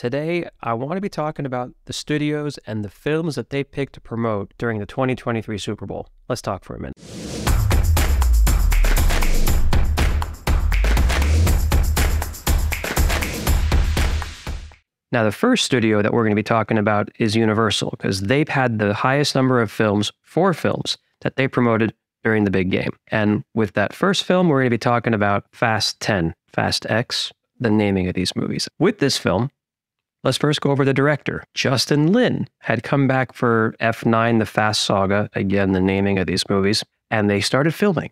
Today, I want to be talking about the studios and the films that they picked to promote during the 2023 Super Bowl. Let's talk for a minute. Now, the first studio that we're going to be talking about is Universal because they've had the highest number of films, four films, that they promoted during the big game. And with that first film, we're going to be talking about Fast 10, Fast X, the naming of these movies. With this film, let's first go over the director. Justin Lin had come back for F9, the Fast Saga, again, the naming of these movies, and they started filming.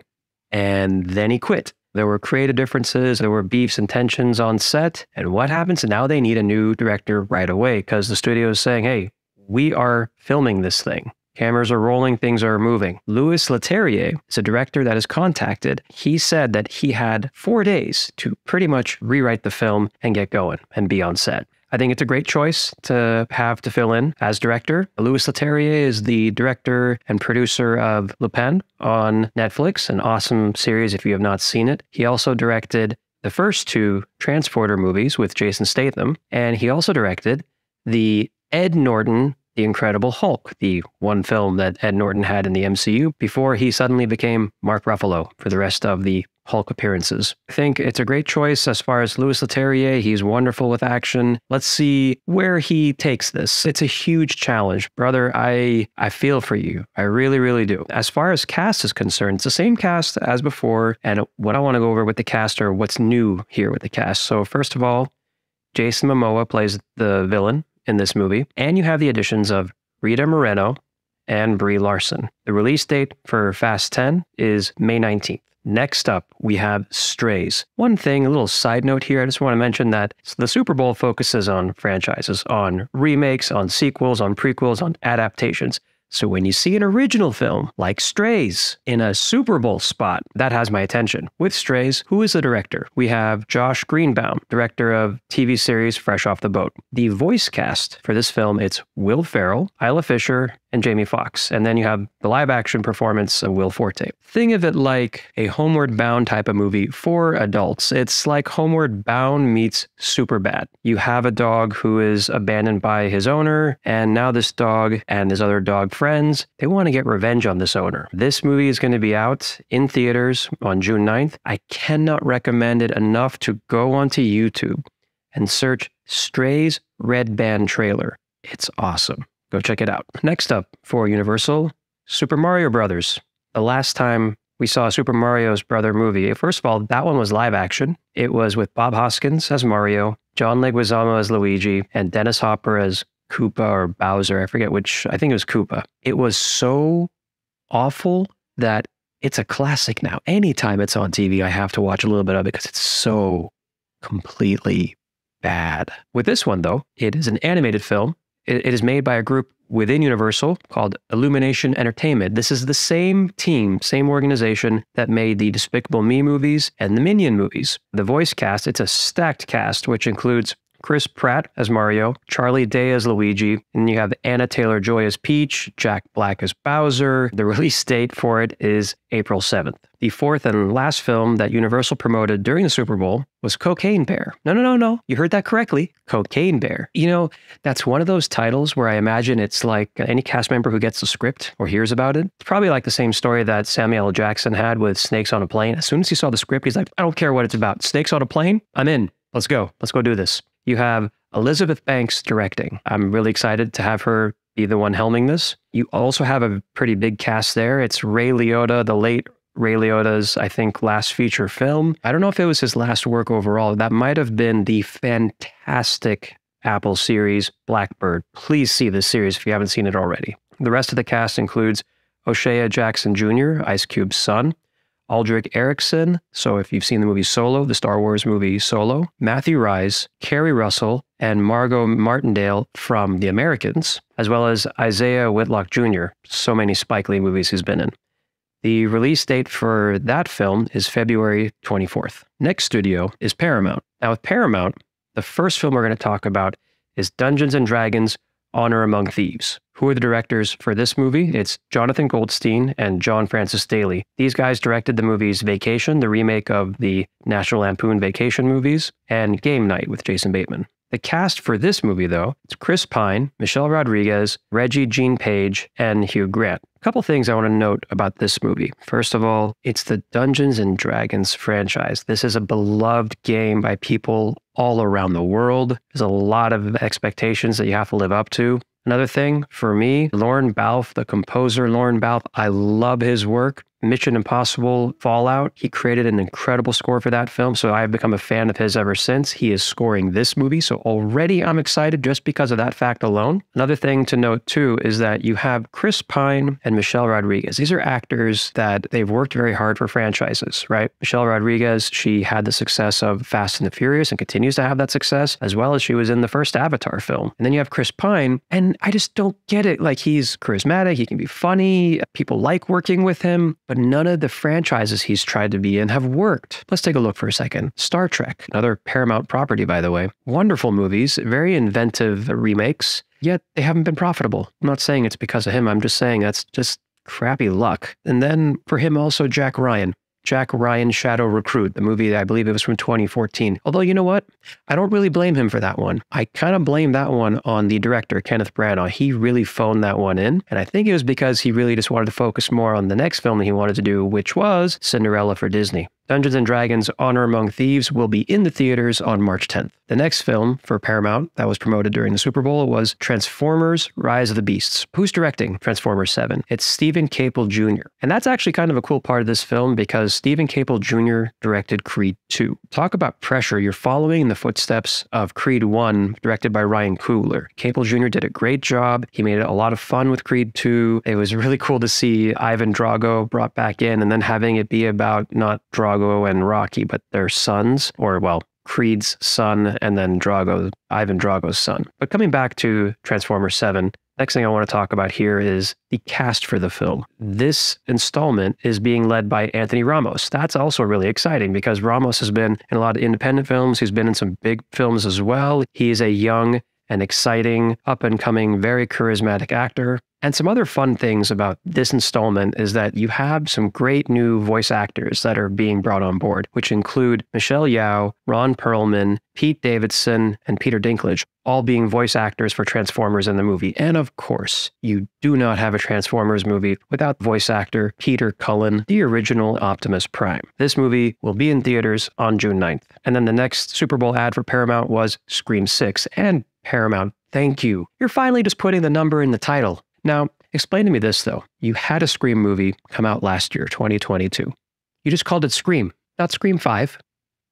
And then he quit. There were creative differences, there were beefs and tensions on set. And what happens? Now they need a new director right away because the studio is saying, hey, we are filming this thing. Cameras are rolling, things are moving. Louis Leterrier is a director that is contacted. He said that he had four days to pretty much rewrite the film and get going and be on set. I think it's a great choice to have to fill in as director. Louis Leterrier is the director and producer of Lupin on Netflix, an awesome series if you have not seen it. He also directed the first two Transporter movies with Jason Statham, and he also directed the Ed Norton the Incredible Hulk, the one film that Ed Norton had in the MCU before he suddenly became Mark Ruffalo for the rest of the Hulk appearances. I think it's a great choice as far as Louis Leterrier. He's wonderful with action. Let's see where he takes this. It's a huge challenge. Brother, I I feel for you. I really, really do. As far as cast is concerned, it's the same cast as before. And what I want to go over with the cast are what's new here with the cast. So first of all, Jason Momoa plays the villain in this movie, and you have the additions of Rita Moreno and Brie Larson. The release date for Fast 10 is May 19th. Next up, we have Strays. One thing, a little side note here, I just want to mention that the Super Bowl focuses on franchises, on remakes, on sequels, on prequels, on adaptations. So when you see an original film like Strays in a Super Bowl spot, that has my attention. With Strays, who is the director? We have Josh Greenbaum, director of TV series Fresh Off the Boat. The voice cast for this film, it's Will Ferrell, Isla Fisher, and Jamie Foxx. And then you have the live action performance of Will Forte. Think of it like a Homeward Bound type of movie for adults. It's like Homeward Bound meets super bad. You have a dog who is abandoned by his owner, and now this dog and his other dog friends, they want to get revenge on this owner. This movie is going to be out in theaters on June 9th. I cannot recommend it enough to go onto YouTube and search Strays Red Band trailer. It's awesome. Go check it out. Next up for Universal, Super Mario Brothers. The last time we saw Super Mario's brother movie, first of all, that one was live action. It was with Bob Hoskins as Mario, John Leguizamo as Luigi, and Dennis Hopper as Koopa or Bowser. I forget which, I think it was Koopa. It was so awful that it's a classic now. Anytime it's on TV, I have to watch a little bit of it because it's so completely bad. With this one, though, it is an animated film it, it is made by a group within Universal called Illumination Entertainment. This is the same team, same organization that made the Despicable Me movies and the Minion movies. The voice cast, it's a stacked cast, which includes Chris Pratt as Mario, Charlie Day as Luigi, and you have Anya Taylor Joy as Peach, Jack Black as Bowser. The release date for it is April 7th. The fourth and last film that Universal promoted during the Super Bowl was Cocaine Bear. No, no, no, no. You heard that correctly. Cocaine Bear. You know, that's one of those titles where I imagine it's like any cast member who gets the script or hears about it. It's probably like the same story that Samuel L. Jackson had with Snakes on a Plane. As soon as he saw the script, he's like, I don't care what it's about. Snakes on a plane? I'm in. Let's go. Let's go do this. You have Elizabeth Banks directing. I'm really excited to have her be the one helming this. You also have a pretty big cast there. It's Ray Liotta, the late Ray Liotta's, I think, last feature film. I don't know if it was his last work overall. That might have been the fantastic Apple series Blackbird. Please see this series if you haven't seen it already. The rest of the cast includes O'Shea Jackson Jr., Ice Cube's son, Alden Ehrenreich. So if you've seen the movie Solo, the Star Wars movie Solo, Matthew Rhys, Keri Russell, and Margot Martindale from The Americans, as well as Isaiah Whitlock Jr. So many Spike Lee movies he's been in. The release date for that film is February 24th. Next studio is Paramount. Now, with Paramount, the first film we're going to talk about is Dungeons and Dragons Honor Among Thieves. Who are the directors for this movie? It's Jonathan Goldstein and John Francis Daley. These guys directed the movies Vacation, the remake of the National Lampoon Vacation movies, and Game Night with Jason Bateman. The cast for this movie, though, it's Chris Pine, Michelle Rodriguez, Regé-Jean Page, and Hugh Grant. A couple things I want to note about this movie. First of all, it's the Dungeons and Dragons franchise. This is a beloved game by people all around the world. There's a lot of expectations that you have to live up to. Another thing for me, Lorne Balfe, the composer Lorne Balfe, I love his work. Mission Impossible Fallout. He created an incredible score for that film, so I've become a fan of his ever since. He is scoring this movie, so already I'm excited just because of that fact alone. Another thing to note too is that you have Chris Pine and Michelle Rodriguez. These are actors that they've worked very hard for franchises, right? Michelle Rodriguez, she had the success of Fast and the Furious and continues to have that success, as well as she was in the first Avatar film. And then you have Chris Pine, and I just don't get it. Like he's charismatic, he can be funny, people like working with him but none of the franchises he's tried to be in have worked. Let's take a look for a second. Star Trek, another Paramount property, by the way. Wonderful movies, very inventive remakes, yet they haven't been profitable. I'm not saying it's because of him, I'm just saying that's just crappy luck. And then for him, also Jack Ryan. Jack Ryan Shadow Recruit, the movie I believe it was from 2014. Although, you know what? I don't really blame him for that one. I kind of blame that one on the director, Kenneth Branagh. He really phoned that one in. And I think it was because he really just wanted to focus more on the next film that he wanted to do, which was Cinderella for Disney. Dungeons and Dragons Honor Among Thieves will be in the theaters on March 10th. The next film for Paramount that was promoted during the Super Bowl was Transformers Rise of the Beasts. Who's directing Transformers 7? It's Steven Caple Jr. And that's actually kind of a cool part of this film because Steven Caple Jr. directed Creed 2. Talk about pressure. You're following in the footsteps of Creed 1, directed by Ryan Coogler. Caple Jr. did a great job. He made it a lot of fun with Creed 2. It was really cool to see Ivan Drago brought back in and then having it be about not Drago Drago and Rocky, but their sons, or well, Creed's son and then Drago, Ivan Drago's son. But coming back to Transformers 7, next thing I want to talk about here is the cast for the film. This installment is being led by Anthony Ramos. That's also really exciting because Ramos has been in a lot of independent films. He's been in some big films as well. He is a young and exciting, up and coming, very charismatic actor. And some other fun things about this installment is that you have some great new voice actors that are being brought on board, which include Michelle Yeoh, Ron Perlman, Pete Davidson, and Peter Dinklage, all being voice actors for Transformers in the movie. And of course, you do not have a Transformers movie without voice actor Peter Cullen, the original Optimus Prime. This movie will be in theaters on June 9th. And then the next Super Bowl ad for Paramount was Scream 6. And Paramount, thank you. You're finally just putting the number in the title. Now, explain to me this though. You had a Scream movie come out last year, 2022. You just called it Scream, not Scream 5,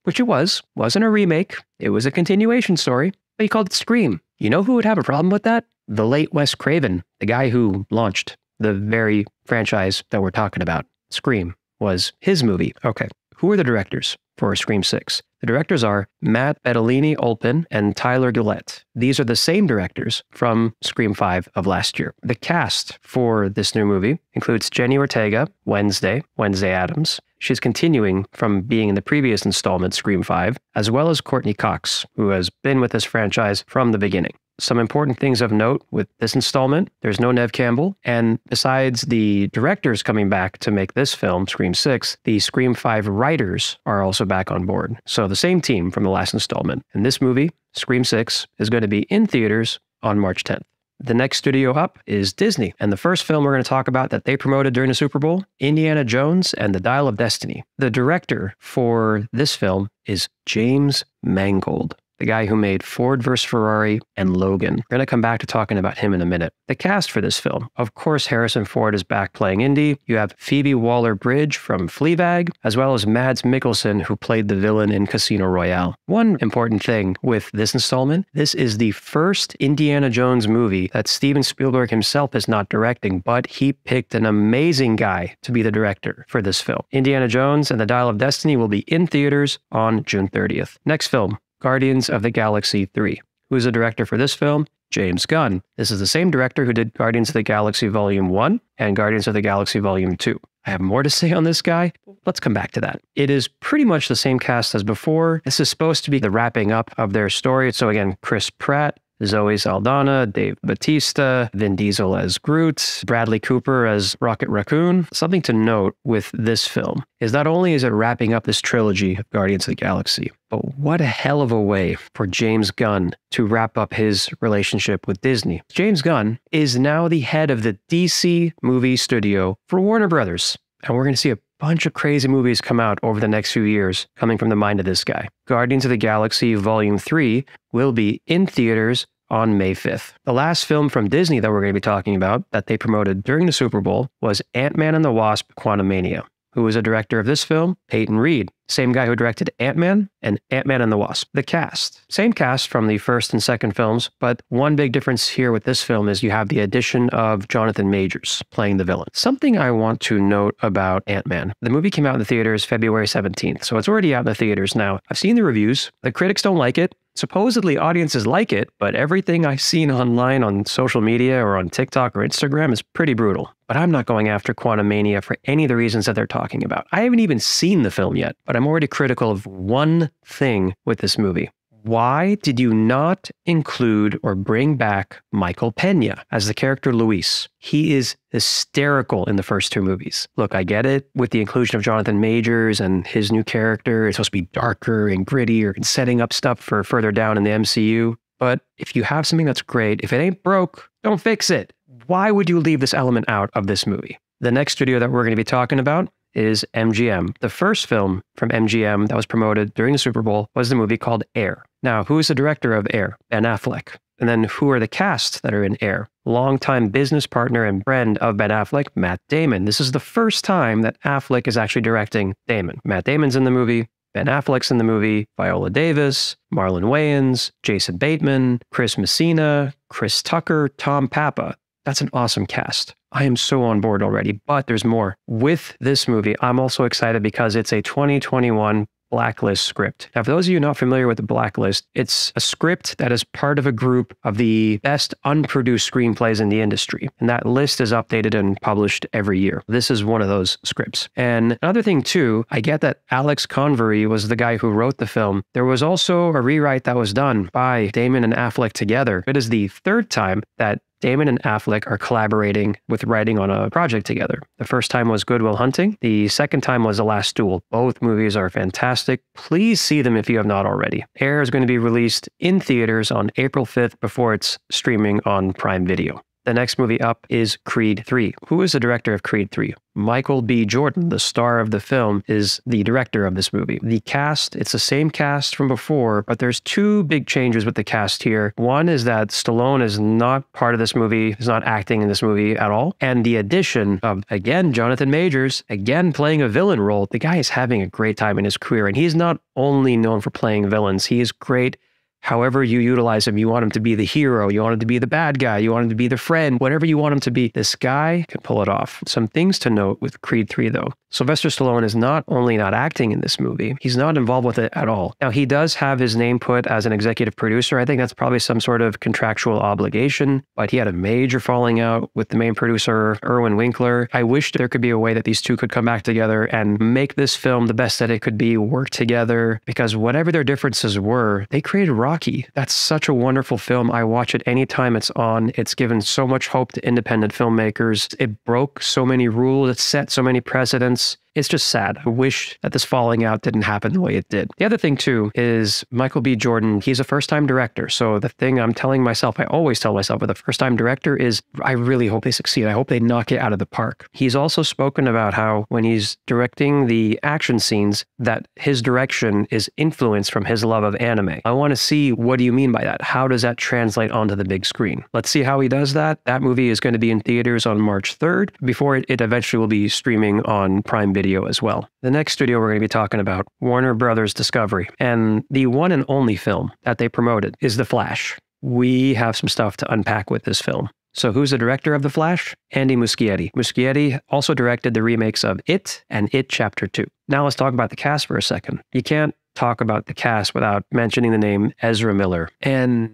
which it was. Wasn't a remake, it was a continuation story, but you called it Scream. You know who would have a problem with that? The late Wes Craven, the guy who launched the very franchise that we're talking about. Scream was his movie. Okay. Who are the directors for Scream 6? The directors are Matt Bettinelli Olpin and Tyler Gillett. These are the same directors from Scream 5 of last year. The cast for this new movie includes Jenna Ortega, Wednesday, Wednesday Addams. She's continuing from being in the previous installment, Scream 5, as well as Courteney Cox, who has been with this franchise from the beginning some important things of note with this installment. There's no Neve Campbell. And besides the directors coming back to make this film, Scream 6, the Scream 5 writers are also back on board. So the same team from the last installment. And this movie, Scream 6, is going to be in theaters on March 10th. The next studio up is Disney. And the first film we're going to talk about that they promoted during the Super Bowl Indiana Jones and the Dial of Destiny. The director for this film is James Mangold the guy who made Ford vs. Ferrari and Logan. We're going to come back to talking about him in a minute. The cast for this film of course, Harrison Ford is back playing Indy. You have Phoebe Waller Bridge from Fleabag, as well as Mads Mikkelsen, who played the villain in Casino Royale. One important thing with this installment this is the first Indiana Jones movie that Steven Spielberg himself is not directing, but he picked an amazing guy to be the director for this film. Indiana Jones and the Dial of Destiny will be in theaters on June 30th. Next film, Guardians of the Galaxy 3. Who's the director for this film? James Gunn. This is the same director who did Guardians of the Galaxy Volume 1 and Guardians of the Galaxy Volume 2. I have more to say on this guy. Let's come back to that. It is pretty much the same cast as before. This is supposed to be the wrapping up of their story. So, again, Chris Pratt, Zoe Saldana, Dave Bautista, Vin Diesel as Groot, Bradley Cooper as Rocket Raccoon. Something to note with this film is not only is it wrapping up this trilogy of Guardians of the Galaxy, but what a hell of a way for James Gunn to wrap up his relationship with Disney. James Gunn is now the head of the DC movie studio for Warner Brothers. And we're going to see a bunch of crazy movies come out over the next few years coming from the mind of this guy. Guardians of the Galaxy Volume 3 will be in theaters on May 5th. The last film from Disney that we're going to be talking about that they promoted during the Super Bowl was Ant-Man and the Wasp Quantumania. Who was a director of this film? Peyton Reed, same guy who directed Ant Man and Ant Man and the Wasp. The cast, same cast from the first and second films, but one big difference here with this film is you have the addition of Jonathan Majors playing the villain. Something I want to note about Ant Man the movie came out in the theaters February 17th, so it's already out in the theaters now. I've seen the reviews, the critics don't like it. Supposedly, audiences like it, but everything I've seen online on social media or on TikTok or Instagram is pretty brutal. But I'm not going after Quantumania for any of the reasons that they're talking about. I haven't even seen the film yet, but I'm already critical of one thing with this movie. Why did you not include or bring back Michael Pena as the character Luis? He is hysterical in the first two movies. Look, I get it with the inclusion of Jonathan Majors and his new character. It's supposed to be darker and grittier and setting up stuff for further down in the MCU. But if you have something that's great, if it ain't broke, don't fix it. Why would you leave this element out of this movie? The next studio that we're going to be talking about is MGM. The first film from MGM that was promoted during the Super Bowl was the movie called Air. Now, who is the director of Air? Ben Affleck. And then who are the casts that are in Air? Longtime business partner and friend of Ben Affleck, Matt Damon. This is the first time that Affleck is actually directing Damon. Matt Damon's in the movie. Ben Affleck's in the movie, Viola Davis, Marlon Wayans, Jason Bateman, Chris Messina, Chris Tucker, Tom Papa. That's an awesome cast. I am so on board already, but there's more. With this movie, I'm also excited because it's a 2021 Blacklist script. Now, for those of you not familiar with the Blacklist, it's a script that is part of a group of the best unproduced screenplays in the industry. And that list is updated and published every year. This is one of those scripts. And another thing, too, I get that Alex Convery was the guy who wrote the film. There was also a rewrite that was done by Damon and Affleck together. It is the third time that Damon and Affleck are collaborating with writing on a project together. The first time was Good Will Hunting. The second time was The Last Duel. Both movies are fantastic. Please see them if you have not already. Air is going to be released in theaters on April 5th before it's streaming on Prime Video. The next movie up is Creed 3. Who is the director of Creed 3? Michael B. Jordan, the star of the film, is the director of this movie. The cast, it's the same cast from before, but there's two big changes with the cast here. One is that Stallone is not part of this movie, he's not acting in this movie at all. And the addition of, again, Jonathan Majors, again playing a villain role. The guy is having a great time in his career, and he's not only known for playing villains, he is great however you utilize him. You want him to be the hero, you want him to be the bad guy, you want him to be the friend, whatever you want him to be. This guy can pull it off. Some things to note with Creed 3, though. Sylvester Stallone is not only not acting in this movie, he's not involved with it at all. Now, he does have his name put as an executive producer. I think that's probably some sort of contractual obligation, but he had a major falling out with the main producer, Irwin Winkler. I wish there could be a way that these two could come back together and make this film the best that it could be, work together, because whatever their differences were, they created Rocky. That's such a wonderful film. I watch it anytime it's on. It's given so much hope to independent filmmakers. It broke so many rules, it set so many precedents. It's just sad. I wish that this falling out didn't happen the way it did. The other thing, too, is Michael B. Jordan, he's a first time director. So the thing I'm telling myself, I always tell myself with a first time director is I really hope they succeed. I hope they knock it out of the park. He's also spoken about how when he's directing the action scenes, that his direction is influenced from his love of anime. I want to see what do you mean by that? How does that translate onto the big screen? Let's see how he does that. That movie is going to be in theaters on March 3rd before it, it eventually will be streaming on Prime Video video as well. The next studio we're going to be talking about, Warner Brothers Discovery, and the one and only film that they promoted is The Flash. We have some stuff to unpack with this film. So, who's the director of The Flash? Andy Muschietti. Muschietti also directed the remakes of It and It Chapter 2. Now, let's talk about the cast for a second. You can't talk about the cast without mentioning the name Ezra Miller. And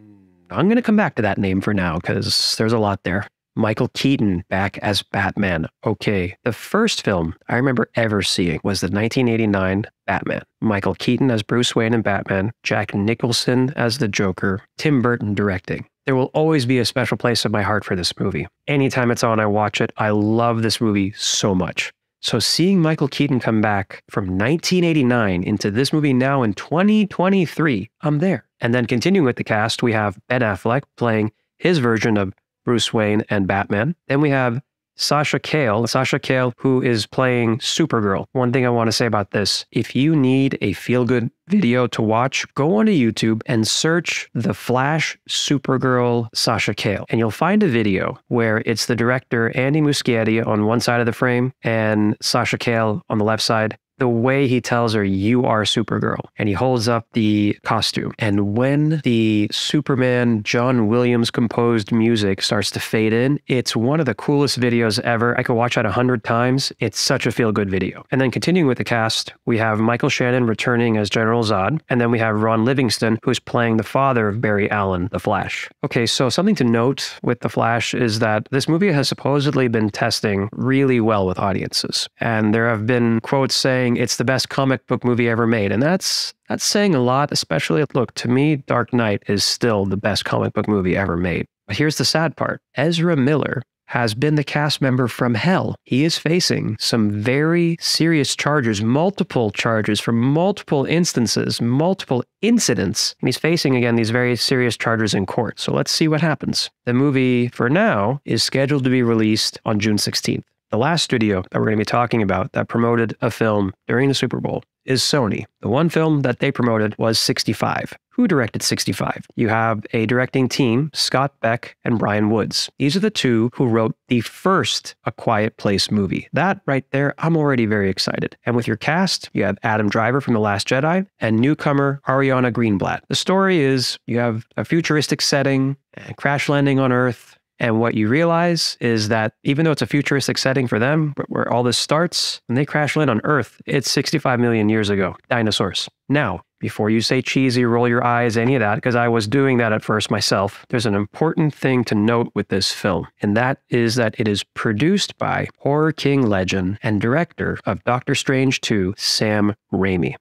I'm going to come back to that name for now because there's a lot there. Michael Keaton back as Batman. Okay. The first film I remember ever seeing was the 1989 Batman. Michael Keaton as Bruce Wayne and Batman, Jack Nicholson as the Joker, Tim Burton directing. There will always be a special place in my heart for this movie. Anytime it's on, I watch it. I love this movie so much. So seeing Michael Keaton come back from 1989 into this movie now in 2023, I'm there. And then continuing with the cast, we have Ben Affleck playing his version of Bruce Wayne and Batman. Then we have Sasha Calle, Sasha Calle, who is playing Supergirl. One thing I want to say about this if you need a feel good video to watch, go onto YouTube and search The Flash Supergirl Sasha Calle. And you'll find a video where it's the director Andy Muschietti on one side of the frame and Sasha Calle on the left side the way he tells her, You are Supergirl. And he holds up the costume. And when the Superman John Williams composed music starts to fade in, it's one of the coolest videos ever. I could watch that a hundred times. It's such a feel good video. And then continuing with the cast, we have Michael Shannon returning as General Zod. And then we have Ron Livingston, who's playing the father of Barry Allen, the Flash. Okay, so something to note with the Flash is that this movie has supposedly been testing really well with audiences. And there have been quotes saying, saying it's the best comic book movie ever made. And that's that's saying a lot, especially look, to me, Dark Knight is still the best comic book movie ever made. But here's the sad part. Ezra Miller has been the cast member from hell. He is facing some very serious charges, multiple charges for multiple instances, multiple incidents. And he's facing again these very serious charges in court. So let's see what happens. The movie, for now, is scheduled to be released on June 16th. The last studio that we're going to be talking about that promoted a film during the Super Bowl is Sony. The one film that they promoted was 65. Who directed 65? You have a directing team, Scott Beck and Bryan Woods. These are the two who wrote the first A Quiet Place movie. That right there, I'm already very excited. And with your cast, you have Adam Driver from The Last Jedi and newcomer Ariana Greenblatt. The story is you have a futuristic setting, crash landing on Earth, and what you realize is that even though it's a futuristic setting for them, where all this starts, when they crash land on Earth, it's 65 million years ago, dinosaurs. Now, before you say cheesy, roll your eyes, any of that, because I was doing that at first myself, there's an important thing to note with this film, and that is that it is produced by horror king legend and director of Doctor Strange 2, Sam Raimi.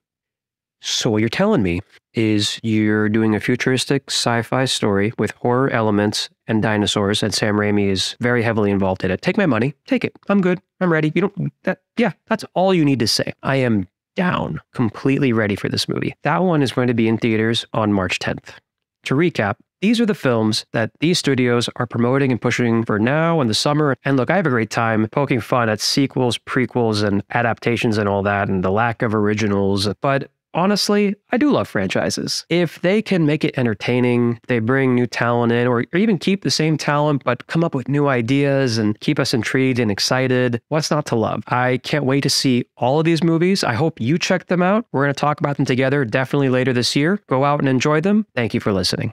So, what you're telling me is you're doing a futuristic sci fi story with horror elements and dinosaurs, and Sam Raimi is very heavily involved in it. Take my money, take it. I'm good. I'm ready. You don't, that, yeah, that's all you need to say. I am down, completely ready for this movie. That one is going to be in theaters on March 10th. To recap, these are the films that these studios are promoting and pushing for now in the summer. And look, I have a great time poking fun at sequels, prequels, and adaptations and all that, and the lack of originals. But honestly, I do love franchises. If they can make it entertaining, they bring new talent in, or, even keep the same talent, but come up with new ideas and keep us intrigued and excited, what's not to love? I can't wait to see all of these movies. I hope you check them out. We're going to talk about them together definitely later this year. Go out and enjoy them. Thank you for listening.